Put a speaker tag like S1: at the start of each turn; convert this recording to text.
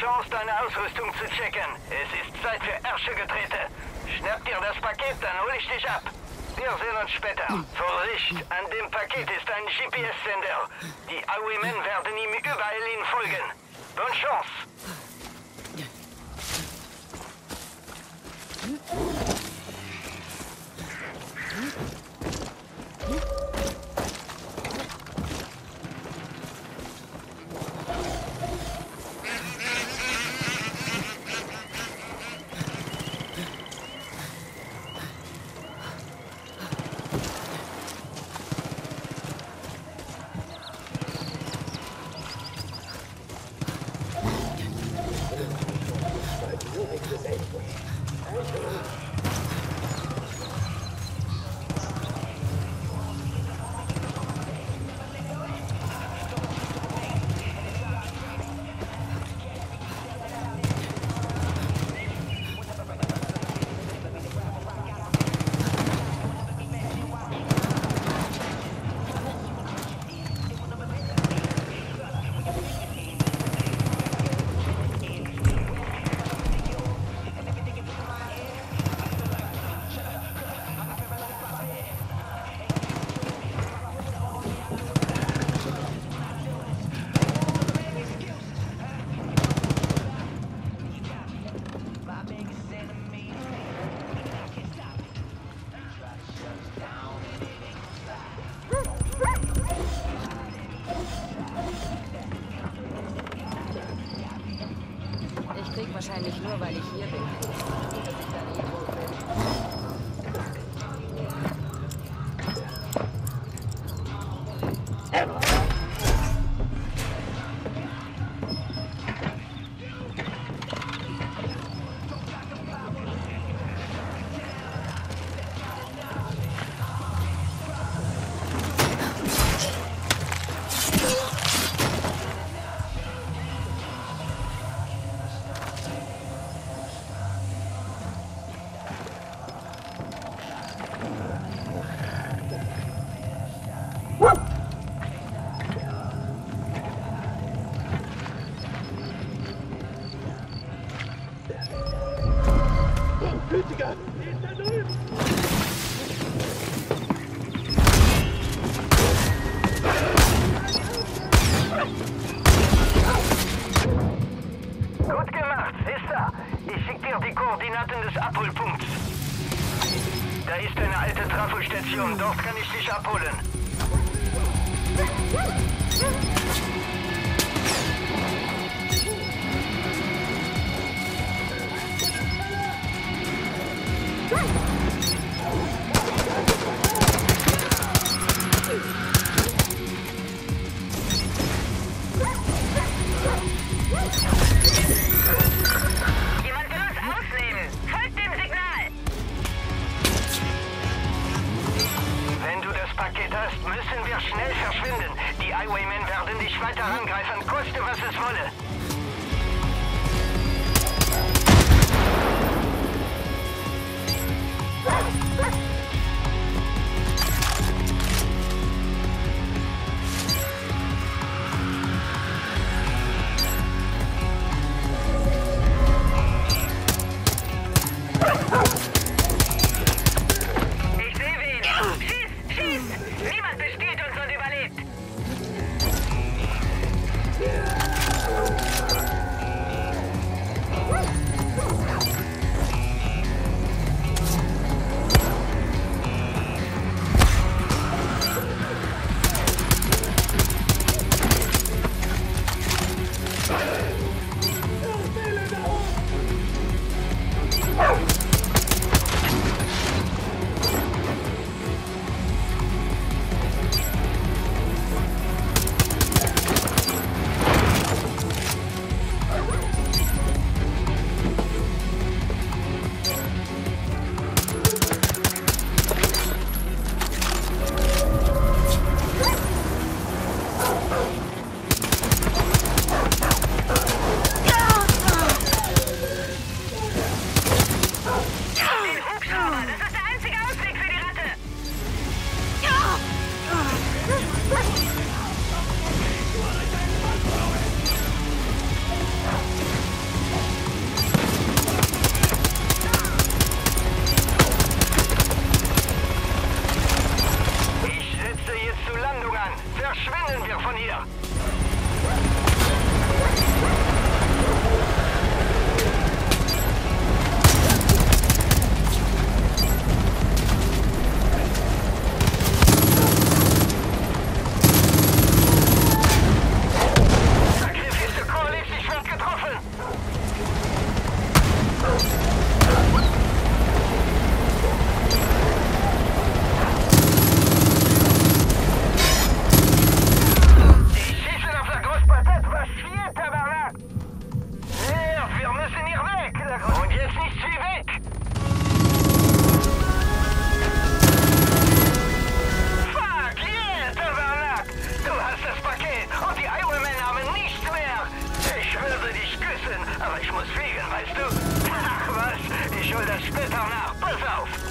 S1: Chance, deine Ausrüstung zu checken. Es ist Zeit für Ärsche-Getrete. Schnapp dir das Paket, dann hol ich dich ab. Wir sehen uns später. Vorsicht, an dem Paket ist ein GPS-Sender. Die Highwaymen werden ihm überall hin folgen. Bonne Chance.
S2: Wahrscheinlich nur, weil ich hier bin. Dass tot bin.
S1: Gut gemacht, Sister. Ich schick dir die Koordinaten des Abholpunkts. Da ist eine alte Trafostation. Dort kann ich dich abholen. Hast, müssen wir schnell verschwinden. Die Highwaymen werden dich weiter angreifen, koste was es wolle.
S3: verschwinden wir
S1: von hier! aber ich muss fliegen, weißt du? Ach was, ich hol das später nach, pass auf!